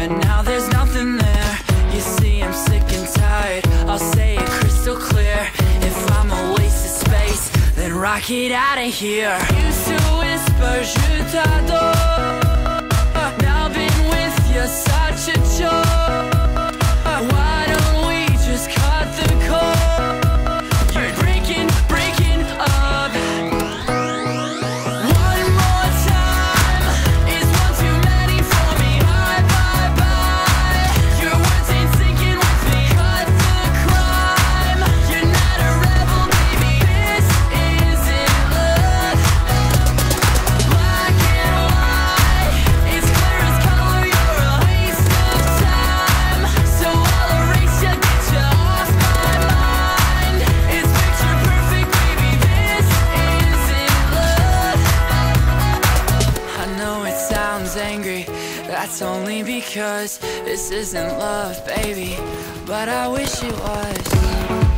But now there's nothing there. You see, I'm sick and tired. I'll say it crystal clear. If I'm a waste of space Then rock it out of here Used to whisper, je t'adore. angry. That's only because this isn't love, baby. But I wish it was.